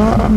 đó